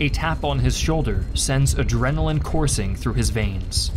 A tap on his shoulder sends adrenaline coursing through his veins.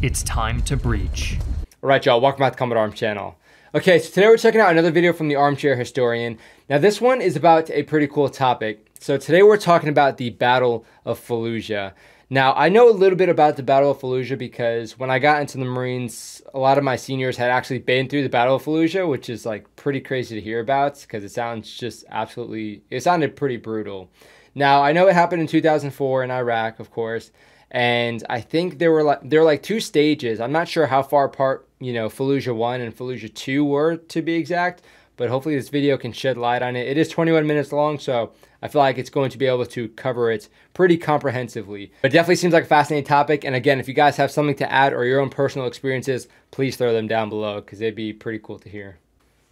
It's time to breach. All right, y'all, welcome back to Combat Arm channel. Okay, so today we're checking out another video from the Armchair Historian. Now this one is about a pretty cool topic. So today we're talking about the Battle of Fallujah. Now, I know a little bit about the Battle of Fallujah because when I got into the Marines, a lot of my seniors had actually been through the Battle of Fallujah, which is like pretty crazy to hear about because it sounds just absolutely, it sounded pretty brutal. Now, I know it happened in 2004 in Iraq, of course, and I think there were like there were like two stages. I'm not sure how far apart, you know, Fallujah 1 and Fallujah 2 were to be exact, but hopefully this video can shed light on it. It is 21 minutes long, so I feel like it's going to be able to cover it pretty comprehensively. But definitely seems like a fascinating topic. And again, if you guys have something to add or your own personal experiences, please throw them down below because they'd be pretty cool to hear.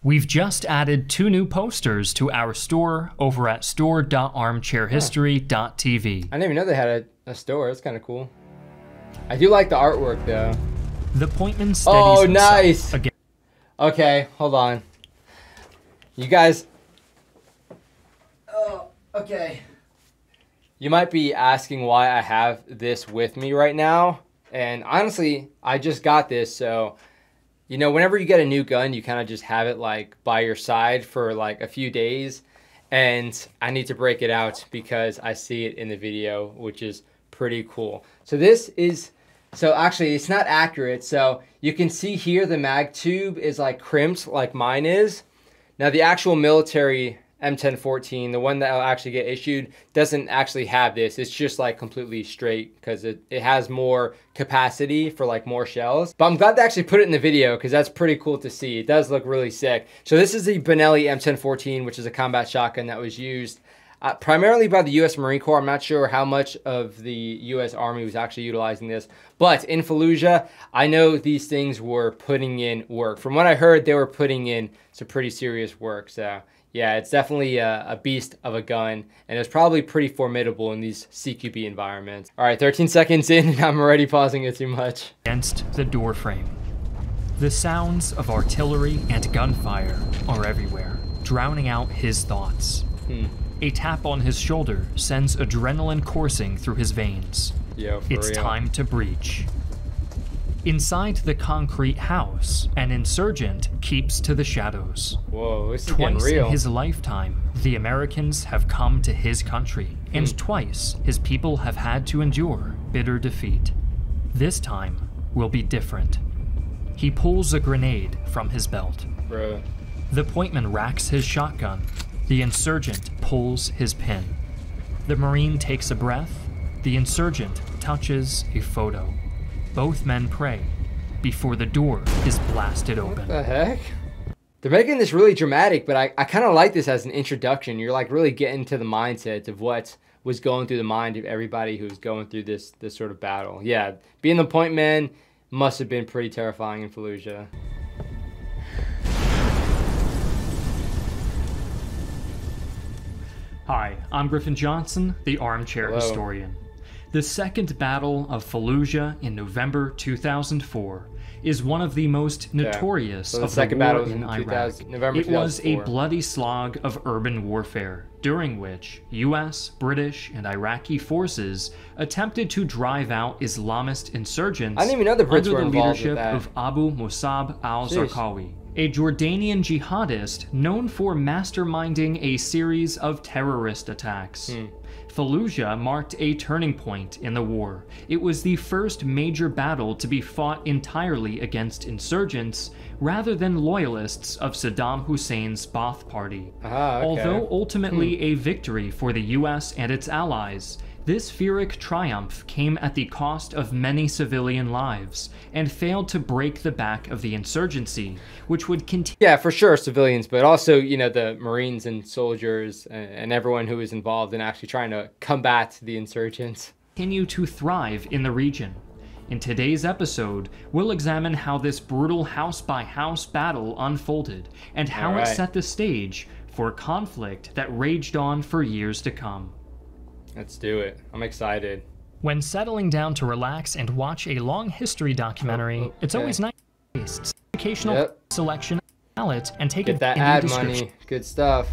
We've just added two new posters to our store over at store.armchairhistory.tv. I didn't even know they had a, a store. That's kind of cool. I do like the artwork though. The pointman steadies Oh, nice. Again. Okay, hold on. You guys. Oh, okay. You might be asking why I have this with me right now. And honestly, I just got this, so you know, whenever you get a new gun, you kind of just have it like by your side for like a few days. And I need to break it out because I see it in the video, which is pretty cool. So this is, so actually it's not accurate. So you can see here the mag tube is like crimped like mine is. Now the actual military M1014, the one that will actually get issued, doesn't actually have this. It's just like completely straight because it, it has more capacity for like more shells. But I'm glad to actually put it in the video because that's pretty cool to see. It does look really sick. So this is the Benelli M1014, which is a combat shotgun that was used uh, primarily by the U.S. Marine Corps. I'm not sure how much of the U.S. Army was actually utilizing this, but in Fallujah, I know these things were putting in work. From what I heard, they were putting in some pretty serious work. So yeah, it's definitely a, a, beast of a gun, and it's probably pretty formidable in these CQB environments. All right, 13 seconds in, and I'm already pausing it too much. Against the doorframe. The sounds of artillery and gunfire are everywhere, drowning out his thoughts. Hmm. A tap on his shoulder sends adrenaline coursing through his veins. Yo, it's real. time to breach. Inside the concrete house, an insurgent keeps to the shadows. Whoa, this is twice real. in his lifetime, the Americans have come to his country, and hmm. twice his people have had to endure bitter defeat. This time will be different. He pulls a grenade from his belt. Bro. The pointman racks his shotgun. The insurgent pulls his pin. The Marine takes a breath. The insurgent touches a photo. Both men pray before the door is blasted open. What the heck? They're making this really dramatic, but I, I kind of like this as an introduction. You're like really getting to the mindset of what was going through the mind of everybody who's going through this this sort of battle. Yeah, being the point man must have been pretty terrifying in Fallujah. Hi, I'm Griffin Johnson, the armchair Hello. historian. The Second Battle of Fallujah in November 2004 is one of the most notorious yeah. so the of second the war battle in Iraq. November it was a bloody slog of urban warfare, during which U.S., British, and Iraqi forces attempted to drive out Islamist insurgents I didn't even know the Brits under the leadership of Abu Musab al-Zarqawi a Jordanian jihadist known for masterminding a series of terrorist attacks. Hmm. Fallujah marked a turning point in the war. It was the first major battle to be fought entirely against insurgents rather than loyalists of Saddam Hussein's Ba'ath Party. Ah, okay. Although ultimately hmm. a victory for the US and its allies, this Pyrrhic triumph came at the cost of many civilian lives and failed to break the back of the insurgency, which would continue. Yeah, for sure, civilians, but also, you know, the Marines and soldiers and everyone who was involved in actually trying to combat the insurgents. Continue to thrive in the region. In today's episode, we'll examine how this brutal house by house battle unfolded and how right. it set the stage for conflict that raged on for years to come. Let's do it. I'm excited. When settling down to relax and watch a long history documentary, oh, okay. it's always nice to occasional yep. selection palette and take Get that ad money. Good stuff.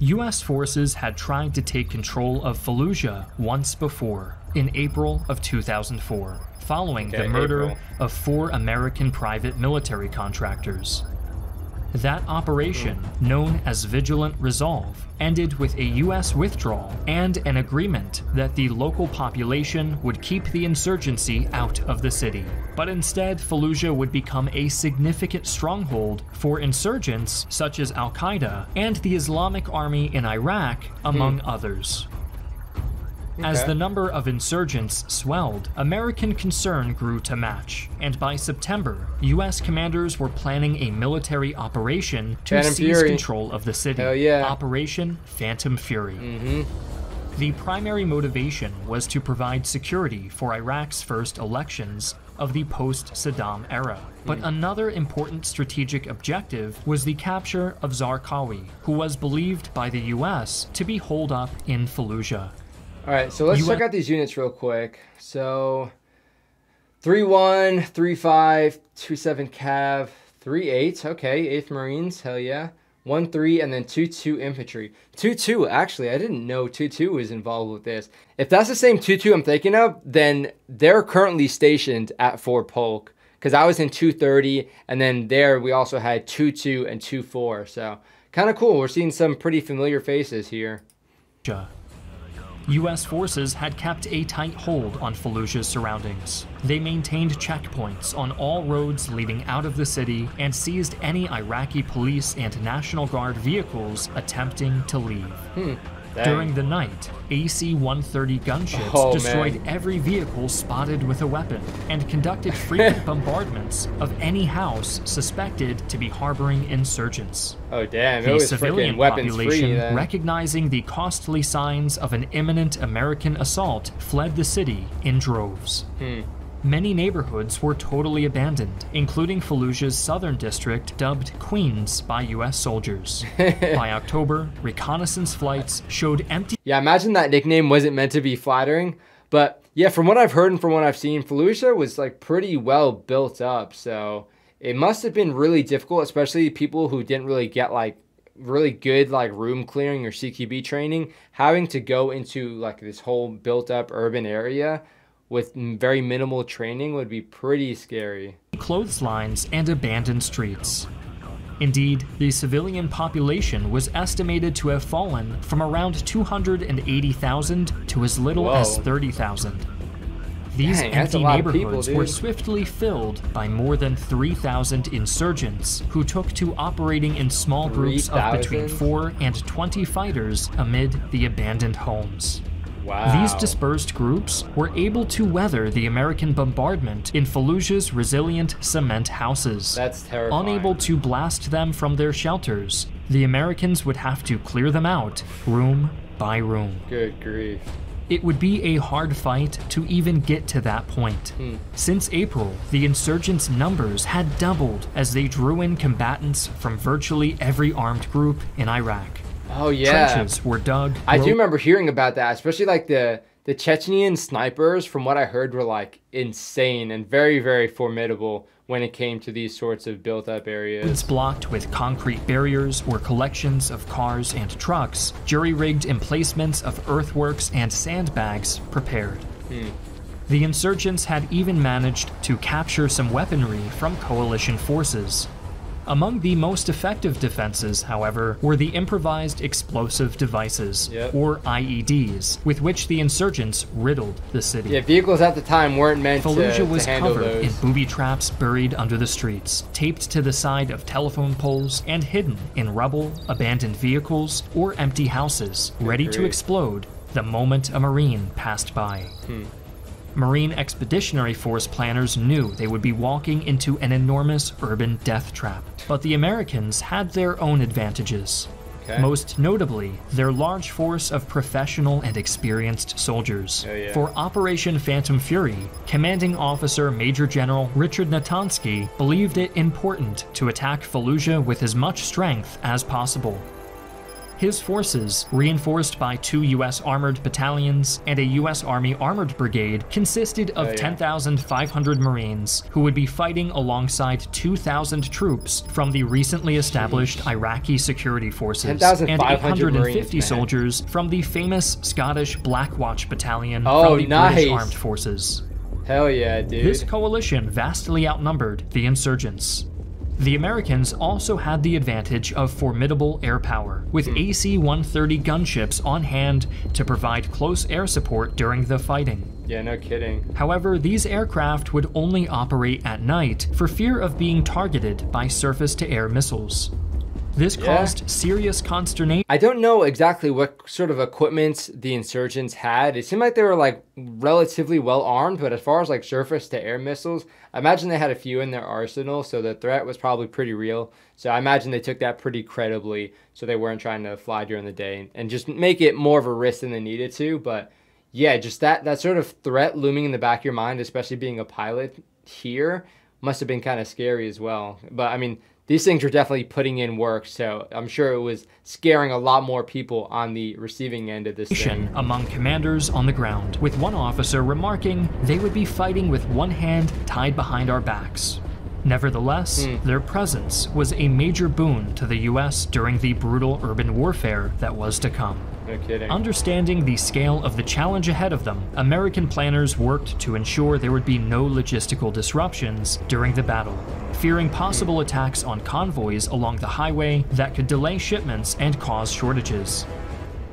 US forces had tried to take control of Fallujah once before, in April of 2004, following Okay, the murder April. of four American private military contractors. That operation, known as Vigilant Resolve, ended with a US withdrawal and an agreement that the local population would keep the insurgency out of the city. But instead, Fallujah would become a significant stronghold for insurgents such as Al Qaeda and the Islamic Army in Iraq, among hmm. others. As the number of insurgents swelled, American concern grew to match, and by September, US commanders were planning a military operation to Phantom seize Fury. control of the city. Hell yeah. Operation Phantom Fury. Mm-hmm. The primary motivation was to provide security for Iraq's first elections of the post Saddam era. But another important strategic objective was the capture of Zarqawi, who was believed by the US to be holed up in Fallujah. All right, so let's You check out these units real quick. So, 3 1, 3 5, 2 7 Cav, 3 8. Okay, 8th Marines, hell yeah. 1 3, and then 2 2 Infantry. 2 2, actually, I didn't know 2 2 was involved with this. If that's the same 2 2 I'm thinking of, then they're currently stationed at Fort Polk. Because I was in 230, and then there we also had 2 2 and 2 4. So, kind of cool. We're seeing some pretty familiar faces here. Fallujah. U.S. forces had kept a tight hold on Fallujah's surroundings. They maintained checkpoints on all roads leading out of the city and seized any Iraqi police and National Guard vehicles attempting to leave. Hmm. Dang. During the night, AC 130 gunships Oh, destroyed man. every vehicle spotted with a weapon and conducted frequent bombardments of any house suspected to be harboring insurgents. Oh damn! It The was civilian population, free recognizing the costly signs of an imminent American assault, fled the city in droves. Hmm. Many neighborhoods were totally abandoned, including Fallujah's southern district, dubbed Queens by U.S. soldiers. by October, reconnaissance flights showed empty yeah, imagine that nickname wasn't meant to be flattering, but yeah, from what I've heard and from what I've seen, Fallujah was like pretty well built up. So it must have been really difficult, especially people who didn't really get like really good like room clearing or CQB training, having to go into like this whole built up urban area with very minimal training would be pretty scary. clotheslines and abandoned streets. Indeed, the civilian population was estimated to have fallen from around 280,000 to as little as 30,000. These Dang, empty of people, neighborhoods were swiftly filled by more than 3,000 insurgents who took to operating in small groups of between 4 and 20 fighters amid the abandoned homes. Wow. These dispersed groups were able to weather the American bombardment in Fallujah's resilient cement houses. That's terrifying. Unable to blast them from their shelters, the Americans would have to clear them out, room by room. Good grief. It would be a hard fight to even get to that point. Hmm. Since April, the insurgents' numbers had doubled as they drew in combatants from virtually every armed group in Iraq. Oh yeah. Trenches were dug. I do remember hearing about that, especially like the the Chechenian snipers. From what I heard, were like insane and very very formidable when it came to these sorts of built up areas. It's blocked with concrete barriers or collections of cars and trucks, jury rigged emplacements of earthworks and sandbags prepared. Hmm. The insurgents had even managed to capture some weaponry from coalition forces. Among the most effective defenses, however, were the improvised explosive devices, Yep. or IEDs, with which the insurgents riddled the city. Yeah, vehicles at the time weren't meant to, Fallujah to was handle covered in booby traps buried under the streets, taped to the side of telephone poles, and hidden in rubble, abandoned vehicles, or empty houses, ready to explode the moment a Marine passed by. Hmm. Marine Expeditionary Force planners knew they would be walking into an enormous urban death trap, but the Americans had their own advantages. Okay. Most notably, their large force of professional and experienced soldiers. Oh, yeah. For Operation Phantom Fury, commanding officer Major General Richard Natonski believed it important to attack Fallujah with as much strength as possible. His forces, reinforced by two U.S. armored battalions and a U.S. Army armored brigade, consisted of Oh, yeah. 10,500 Marines who would be fighting alongside 2,000 troops from the recently established Iraqi security forces and 10,500 Marines, 850 soldiers from the famous Scottish Black Watch Battalion Oh, from the nice. British Armed Forces. Hell yeah, dude. This coalition vastly outnumbered the insurgents. The Americans also had the advantage of formidable air power, with Hmm. AC 130 gunships on hand to provide close air support during the fighting. yeah, no kidding. However, these aircraft would only operate at night for fear of being targeted by surface to air missiles. This Yeah. caused serious consternation. I don't know exactly what sort of equipment the insurgents had. It seemed like they were like relatively well armed, but as far as like surface to air missiles, I imagine they had a few in their arsenal, so the threat was probably pretty real. So I imagine they took that pretty credibly, so they weren't trying to fly during the day and just make it more of a risk than they needed to. But yeah, just that that sort of threat looming in the back of your mind, especially being a pilot here, must have been kind of scary as well. But I mean, these things are definitely putting in work, so I'm sure it was scaring a lot more people on the receiving end of this thing. among commanders on the ground, with one officer remarking they would be fighting with one hand tied behind our backs. Nevertheless, Hmm. their presence was a major boon to the US during the brutal urban warfare that was to come. No kidding. Understanding the scale of the challenge ahead of them, American planners worked to ensure there would be no logistical disruptions during the battle, fearing possible attacks on convoys along the highway that could delay shipments and cause shortages.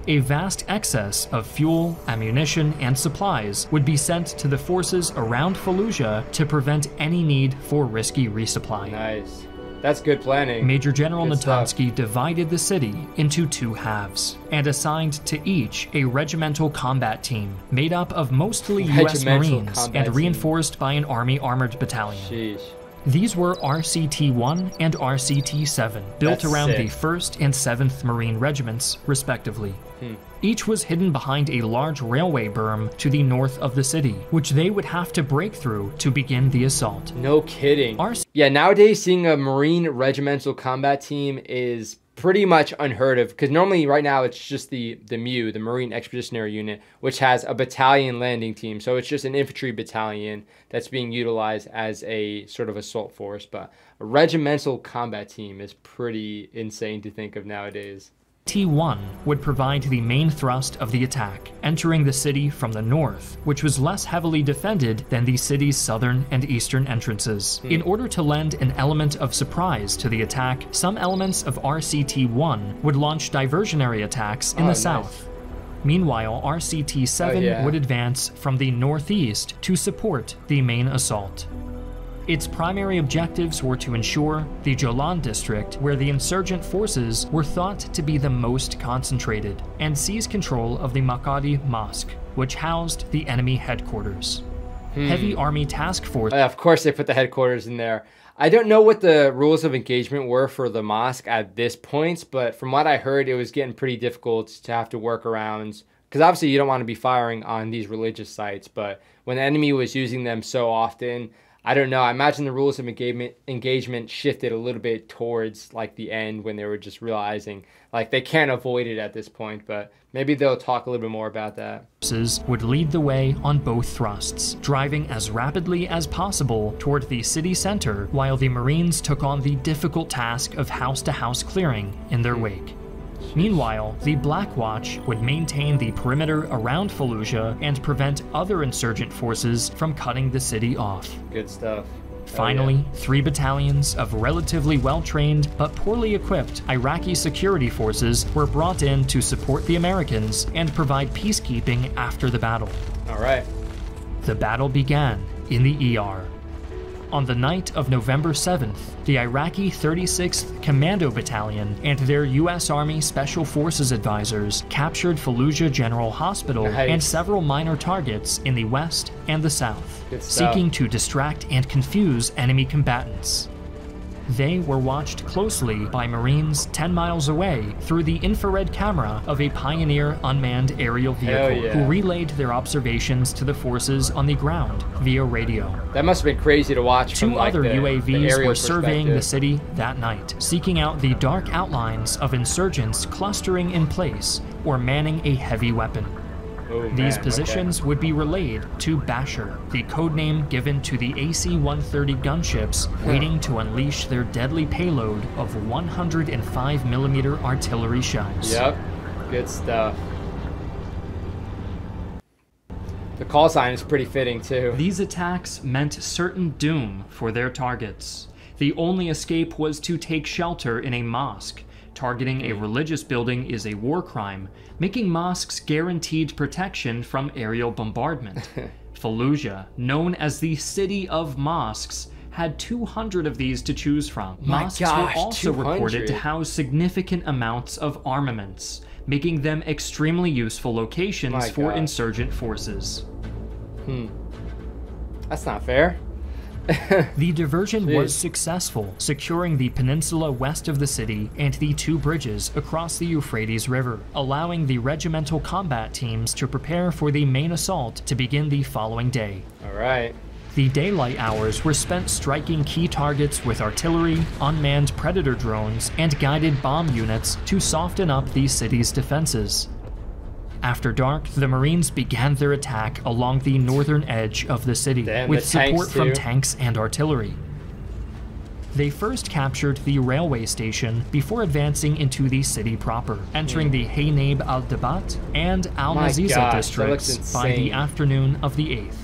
A vast excess of fuel, ammunition, and supplies would be sent to the forces around Fallujah to prevent any need for risky resupply. nice. That's good planning. Major General Good. Natonski divided the city into two halves and assigned to each a regimental combat team made up of mostly U.S. Marines and team. reinforced by an Army armored battalion. Sheesh. These were RCT 1 and RCT 7, built That's around sick. the 1st and 7th Marine regiments, respectively. Hmm. Each was hidden behind a large railway berm to the north of the city, which they would have to break through to begin the assault. No kidding. RC Yeah, nowadays seeing a Marine regimental combat team is pretty much unheard of because normally right now it's just the the MEU, the Marine Expeditionary Unit, which has a battalion landing team. So it's just an infantry battalion that's being utilized as a sort of assault force. But a regimental combat team is pretty insane to think of nowadays. T1 would provide the main thrust of the attack, entering the city from the north, which was less heavily defended than the city's southern and eastern entrances. Hmm. In order to lend an element of surprise to the attack, some elements of RCT-1 would launch diversionary attacks in Oh, the nice. south. Meanwhile, RCT-7 Oh, yeah. would advance from the northeast to support the main assault. Its primary objectives were to ensure the Jolan district, where the insurgent forces were thought to be the most concentrated, and seize control of the Makadi Mosque, which housed the enemy headquarters. Heavy Army Task Force Uh, of course, they put the headquarters in there. I don't know what the rules of engagement were for the mosque at this point, but from what I heard, it was getting pretty difficult to have to work around. Because obviously, you don't want to be firing on these religious sites, but when the enemy was using them so often, I don't know. I imagine the rules of engagement engagement shifted a little bit towards like the end when they were just realizing like they can't avoid it at this point. But maybe they'll talk a little bit more about that. would lead the way on both thrusts, driving as rapidly as possible toward the city center, while the Marines took on the difficult task of house to house clearing in their wake. Meanwhile, the Black Watch would maintain the perimeter around Fallujah and prevent other insurgent forces from cutting the city off. Good stuff. Finally, three battalions of relatively well trained but poorly equipped Iraqi security forces were brought in to support the Americans and provide peacekeeping after the battle. All right. The battle began in the ER. On the night of November 7th, the Iraqi 36th Commando Battalion and their U.S. Army Special Forces advisors captured Fallujah General Hospital and several minor targets in the west and the south, seeking to distract and confuse enemy combatants. They were watched closely by Marines 10 miles away through the infrared camera of a Pioneer unmanned aerial vehicle yeah. who relayed their observations to the forces on the ground via radio. That must have been crazy to watch. Two like, other the, UAVs the were surveying the city that night, seeking out the dark outlines of insurgents clustering in place or manning a heavy weapon. Oh, These man, positions would be relayed to Basher, the codename given to the AC-130 gunships waiting to unleash their deadly payload of 105mm artillery shells. Yep. Good stuff. The call sign is pretty fitting too. These attacks meant certain doom for their targets. The only escape was to take shelter in a mosque. Targeting a religious building is a war crime, making mosques guaranteed protection from aerial bombardment. Fallujah, known as the City of Mosques, had 200 of these to choose from. My Mosques gosh, were also reported to house significant amounts of armaments, making them extremely useful locations My for God. insurgent forces. Hmm. That's not fair. The diversion was successful, securing the peninsula west of the city and the two bridges across the Euphrates River, allowing the regimental combat teams to prepare for the main assault to begin the following day. All right. The daylight hours were spent striking key targets with artillery, unmanned predator drones, and guided bomb units to soften up the city's defenses. After dark, the Marines began their attack along the northern edge of the city, Damn, with the support from tanks and artillery. They first captured the railway station before advancing into the city proper, entering the Haynabe al Dabat and Al Hmm. My Naziza gosh, that looks districts by the afternoon of the 8th.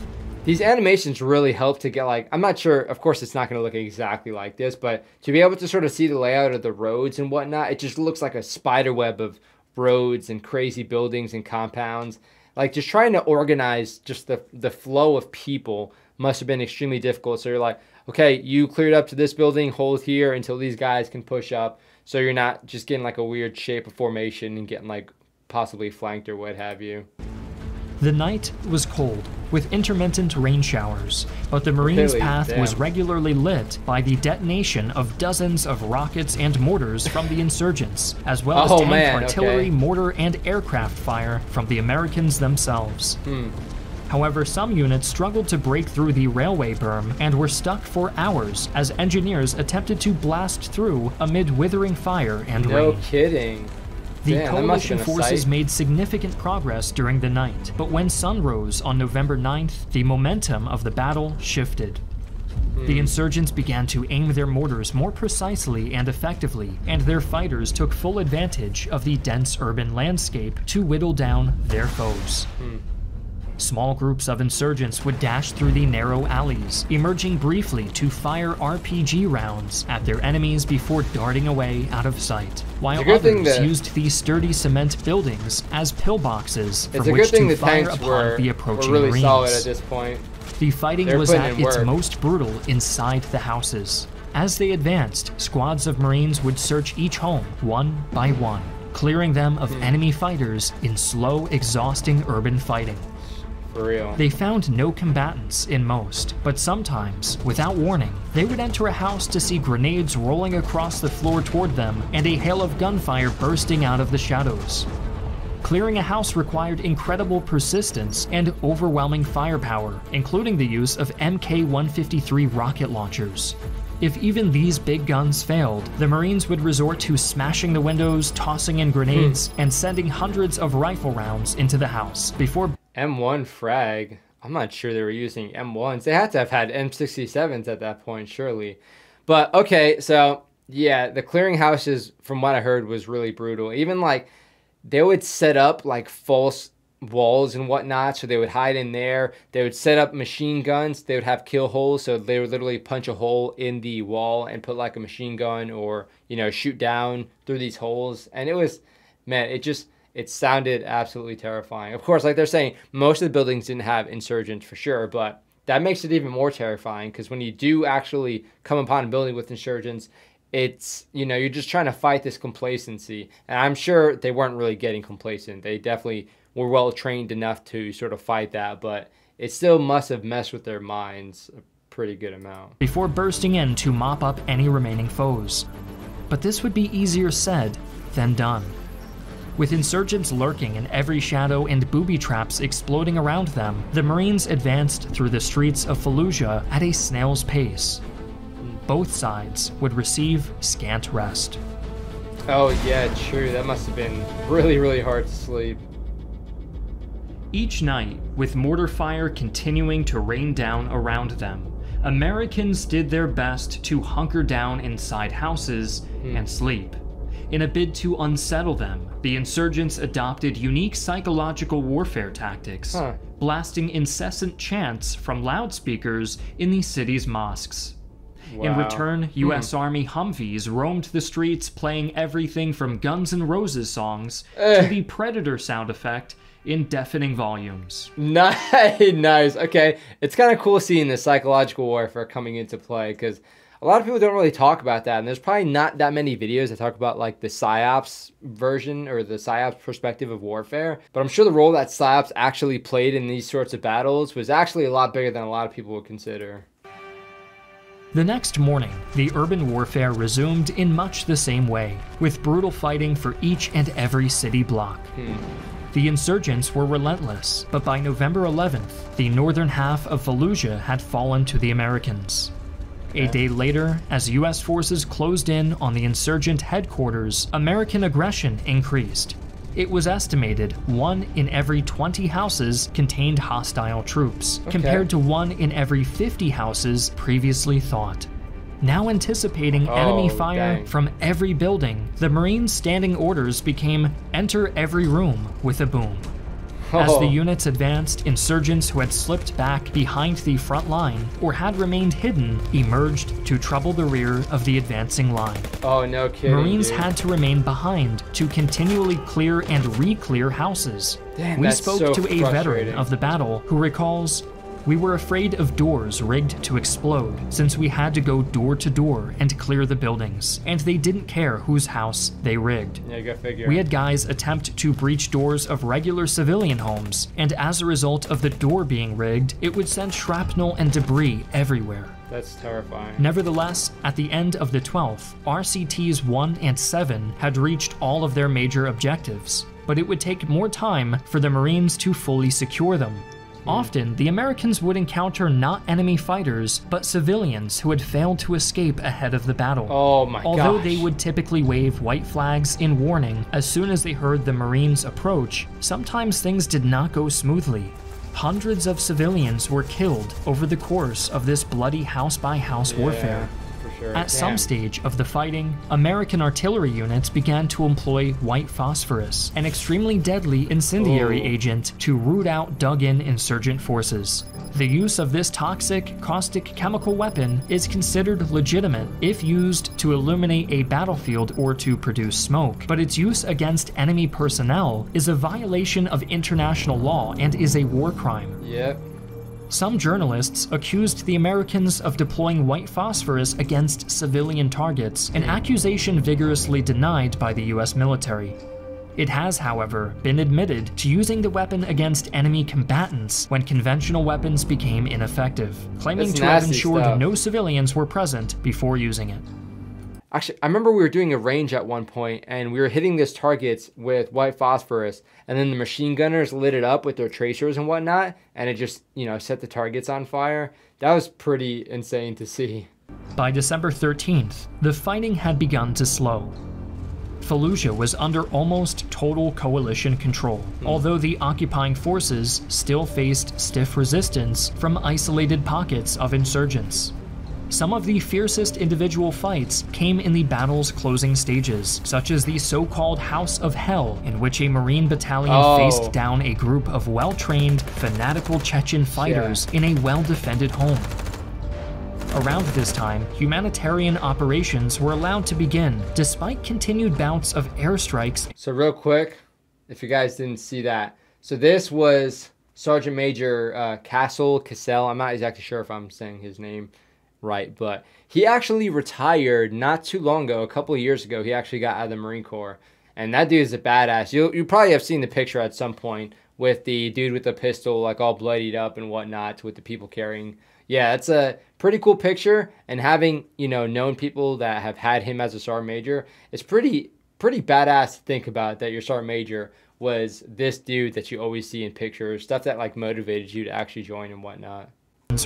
These animations really help to get like I'm not sure. Of course, it's not going to look exactly like this, but to be able to sort of see the layout of the roads and whatnot, it just looks like a spider web of roads and crazy buildings and compounds. Like just trying to organize just the the flow of people must have been extremely difficult. So you're like, okay, you cleared up to this building, hold here until these guys can push up. So you're not just getting like a weird shape of formation and getting like possibly flanked or what have you. The night was cold, with intermittent rain showers, but the Marines' path was regularly lit by the detonation of dozens of rockets and mortars from the insurgents, as well as Oh, tank man, artillery, okay. mortar, and aircraft fire from the Americans themselves. Hmm. However, some units struggled to break through the railway berm and were stuck for hours as engineers attempted to blast through amid withering fire and No rain. kidding. The Damn, coalition have been a forces made significant progress during the night, but when sun rose on November 9th, the momentum of the battle shifted. Hmm. The insurgents began to aim their mortars more precisely and effectively, and their fighters took full advantage of the dense urban landscape to whittle down their foes. Hmm. Small groups of insurgents would dash through the narrow alleys, emerging briefly to fire RPG rounds at their enemies before darting away out of sight, while a good thing others that- used these sturdy cement buildings as pillboxes from which to the fire upon were, the were approaching really Marines. solid at this point. The fighting They're was at its work. most brutal inside the houses. As they advanced, squads of Marines would search each home one by one, clearing them of Hmm. enemy fighters in slow, exhausting urban fighting. For real. They found no combatants in most, but sometimes, without warning, they would enter a house to see grenades rolling across the floor toward them and a hail of gunfire bursting out of the shadows. Clearing a house required incredible persistence and overwhelming firepower, including the use of MK 153 rocket launchers. If even these big guns failed, the Marines would resort to smashing the windows, tossing in grenades, hmm. and sending hundreds of rifle rounds into the house before M1 frag. I'm not sure they were using M1s. They had to have had M67s at that point, surely. But okay, so yeah, the clearinghouses, from what I heard, was really brutal. Even like they would set up like false walls and whatnot, so they would hide in there. They would set up machine guns. They would have kill holes, so they would literally punch a hole in the wall and put like a machine gun or you know shoot down through these holes. And it was, man, it just it sounded absolutely terrifying. Of course, like they're saying, most of the buildings didn't have insurgents for sure, but that makes it even more terrifying because when you do actually come upon a building with insurgents, it's you know you're just trying to fight this complacency, and I'm sure they weren't really getting complacent. They definitely were well trained enough to sort of fight that, but it still must have messed with their minds a pretty good amount. Before bursting in to mop up any remaining foes. But this would be easier said than done. With insurgents lurking in every shadow and booby traps exploding around them, the Marines advanced through the streets of Fallujah at a snail's pace. Both sides would receive scant rest. Oh, yeah, true. That must have been really, really hard to sleep. Each night, with mortar fire continuing to rain down around them, Americans did their best to hunker down inside houses hmm. and sleep. In a bid to unsettle them, the insurgents adopted unique psychological warfare tactics, huh. blasting incessant chants from loudspeakers in the city's mosques. Wow. In return, US hmm. Army Humvees roamed the streets playing everything from Guns N' Roses songs eh. to the Predator sound effect in deafening volumes. Nice, nice. Okay, it's kind of cool seeing the psychological warfare coming into play because a lot of people don't really talk about that, and there's probably not that many videos that talk about like the psyops version or the psyops perspective of warfare. But I'm sure the role that psyops actually played in these sorts of battles was actually a lot bigger than a lot of people would consider. The next morning, the urban warfare resumed in much the same way, with brutal fighting for each and every city block. Hmm. The insurgents were relentless, but by November 11th, the northern half of Fallujah had fallen to the Americans. A day later, as US forces closed in on the insurgent headquarters, American aggression increased. It was estimated one in every 20 houses contained hostile troops, okay. compared to one in every 50 houses previously thought. Now anticipating oh, enemy fire dang. from every building, the Marines' standing orders became enter every room with a boom. As the oh. units advanced, insurgents who had slipped back behind the front line or had remained hidden emerged to trouble the rear of the advancing line. Oh, no kidding. Marines dude. had to remain behind to continually clear and re clear houses. Damn, we spoke so to a veteran of the battle who recalls we were afraid of doors rigged to explode, since we had to go door to door and clear the buildings, and they didn't care whose house they rigged. Yeah, go figure. We had guys attempt to breach doors of regular civilian homes, and as a result of the door being rigged, it would send shrapnel and debris everywhere. That's terrifying. Nevertheless, at the end of the 12th, RCTs 1 and 7 had reached all of their major objectives, but it would take more time for the Marines to fully secure them, Often, the Americans would encounter not enemy fighters, but civilians who had failed to escape ahead of the battle. Oh my Although gosh. they would typically wave white flags in warning as soon as they heard the Marines approach, sometimes things did not go smoothly. Hundreds of civilians were killed over the course of this bloody house by house warfare. Sure. At Damn. some stage of the fighting, American artillery units began to employ white phosphorus, an extremely deadly incendiary Ooh. agent, to root out dug in insurgent forces. The use of this toxic, caustic chemical weapon is considered legitimate if used to illuminate a battlefield or to produce smoke, but its use against enemy personnel is a violation of international law and is a war crime. Yep. Some journalists accused the Americans of deploying white phosphorus against civilian targets, an accusation vigorously denied by the US military. It has, however, been admitted to using the weapon against enemy combatants when conventional weapons became ineffective, claiming That's to have ensured stuff. no civilians were present before using it. Actually, I remember we were doing a range at one point and we were hitting these targets with white phosphorus and then the machine gunners lit it up with their tracers and whatnot and it just, you know, set the targets on fire. That was pretty insane to see. By December 13th, the fighting had begun to slow. Fallujah was under almost total coalition control, mm. although the occupying forces still faced stiff resistance from isolated pockets of insurgents. Some of the fiercest individual fights came in the battle's closing stages, such as the so-called House of Hell, in which a Marine battalion oh. faced down a group of well-trained, fanatical Chechen fighters yeah. in a well-defended home. Around this time, humanitarian operations were allowed to begin, despite continued bouts of airstrikes. So real quick, if you guys didn't see that, so this was Sergeant Major uh, Castle Kasal. I'm not exactly sure if I'm saying his name right, but he actually retired not too long ago, a couple of years ago. He actually got out of the Marine Corps, and that dude is a badass. You you probably have seen the picture at some point with the dude with the pistol, like all bloodied up and whatnot, with the people carrying Yeah, it's a pretty cool picture. And having, you know, known people that have had him as a sergeant major, it's pretty, pretty badass to think about that your sergeant major was this dude that you always see in pictures, stuff that like motivated you to actually join and whatnot.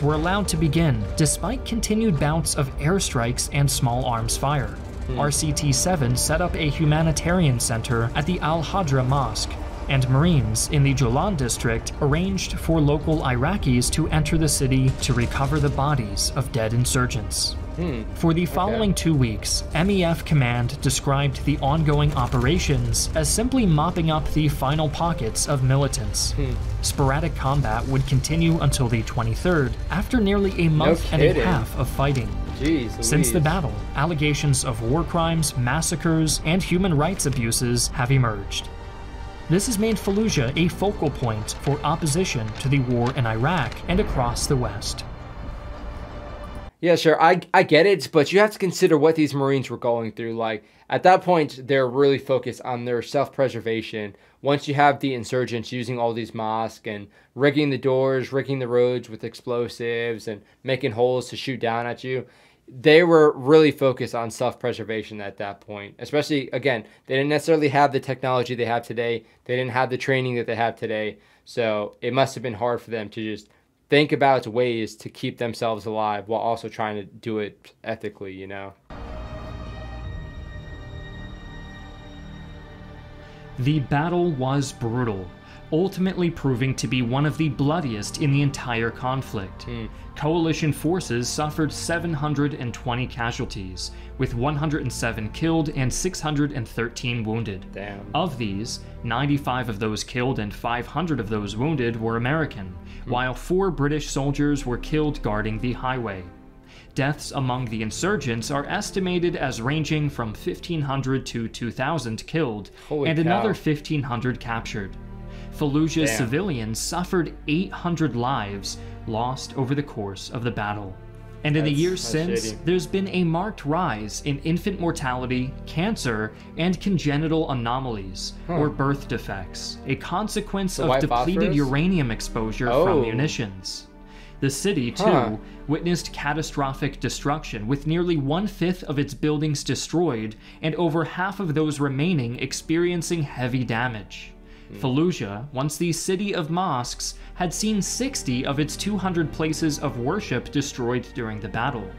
Were allowed to begin despite continued bouts of airstrikes and small arms fire. Hmm. RCT 7 set up a humanitarian center at the Al Hadra Mosque, and Marines in the Jolan district arranged for local Iraqis to enter the city to recover the bodies of dead insurgents. Hmm. For the following okay. two weeks, MEF Command described the ongoing operations as simply mopping up the final pockets of militants. Hmm. Sporadic combat would continue until the 23rd, after nearly a month no and a half of fighting. Jeez, Since the battle, allegations of war crimes, massacres, and human rights abuses have emerged. This has made Fallujah a focal point for opposition to the war in Iraq and across the West. Yeah, sure. I, I get it, but you have to consider what these Marines were going through. Like, at that point, they're really focused on their self preservation. Once you have the insurgents using all these mosques and rigging the doors, rigging the roads with explosives, and making holes to shoot down at you, they were really focused on self-preservation at that point especially again they didn't necessarily have the technology they have today they didn't have the training that they have today so it must have been hard for them to just think about ways to keep themselves alive while also trying to do it ethically you know? The battle was brutal ultimately proving to be one of the bloodiest in the entire conflict. Mm. Coalition forces suffered 720 casualties, with 107 killed and 613 wounded. Damn. Of these, 95 of those killed and 500 of those wounded were American, mm. while four British soldiers were killed guarding the highway. Deaths among the insurgents are estimated as ranging from 1,500 to 2,000 killed, Holy and cow. another 1,500 captured. Fallujah's Damn. civilians suffered 800 lives lost over the course of the battle. And in that's, the years since, shady. there's been a marked rise in infant mortality, cancer, and congenital anomalies huh. or birth defects, a consequence the of depleted phosphorus? uranium exposure oh. from munitions. The city, too, huh. witnessed catastrophic destruction, with nearly one fifth of its buildings destroyed and over half of those remaining experiencing heavy damage. Fallujah, once the city of mosques, had seen 60 of its 200 places of worship destroyed during the battle.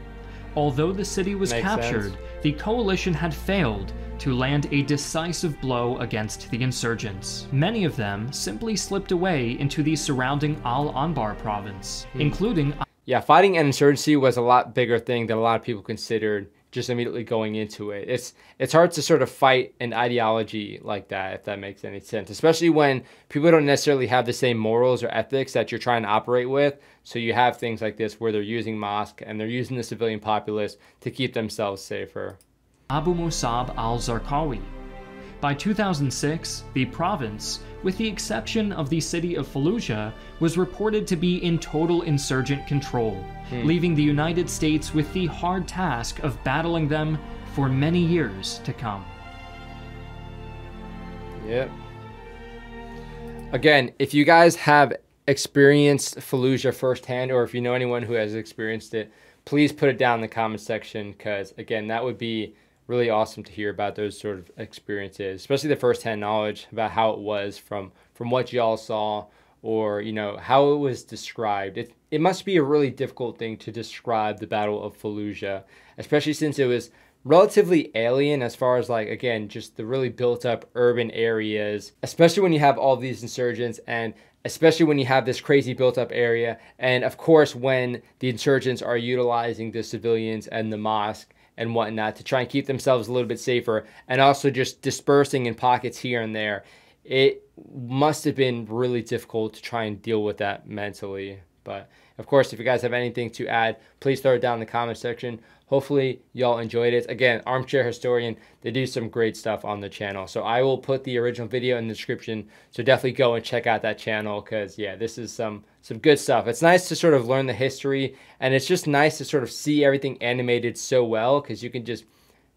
Although the city was Makes captured, sense. the coalition had failed to land a decisive blow against the insurgents. Many of them simply slipped away into the surrounding Al Anbar province, hmm. including. Yeah, fighting an insurgency was a lot bigger thing than a lot of people considered just immediately going into it. It's it's hard to sort of fight an ideology like that if that makes any sense, especially when people don't necessarily have the same morals or ethics that you're trying to operate with. So you have things like this where they're using mosque and they're using the civilian populace to keep themselves safer. Abu Musab al-Zarqawi. By 2006, the province, with the exception of the city of Fallujah, was reported to be in total insurgent control hmm. leaving the United States with the hard task of battling them for many years to come. Yep. Again, if you guys have experienced Fallujah firsthand, or if you know anyone who has experienced it, please put it down in the comment section because, again, that would be really awesome to hear about those sort of experiences, especially the firsthand knowledge about how it was from from what y'all saw or you know how it was described. It it must be a really difficult thing to describe the Battle of Fallujah, especially since it was relatively alien as far as like again just the really built up urban areas, especially when you have all these insurgents and especially when you have this crazy built up area and of course when the insurgents are utilizing the civilians and the mosque and whatnot to try and keep themselves a little bit safer and also just dispersing in pockets here and there it must have been really difficult to try and deal with that mentally. But of course, if you guys have anything to add, please throw it down in the comment section. Hopefully, y'all enjoyed it. Again, Armchair Historian, they do some great stuff on the channel. So I will put the original video in the description. So definitely go and check out that channel because, yeah, this is some, some good stuff. It's nice to sort of learn the history, and it's just nice to sort of see everything animated so well because you can just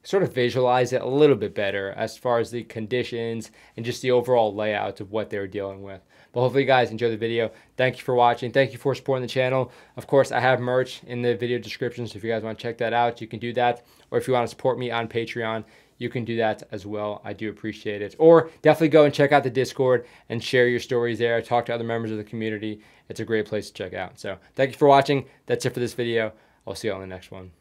sort of visualize it a little bit better as far as the conditions and just the overall layout of what they're dealing with. But hopefully you guys enjoy the video. Thank you for watching. Thank you for supporting the channel. Of course, I have merch in the video description, so if you guys want to check that out, you can do that. Or if you want to support me on Patreon, you can do that as well. I do appreciate it. Or definitely go and check out the Discord and share your stories there. Talk to other members of the community. It's a great place to check out. So thank you for watching. That's it for this video. I'll see you on the next one.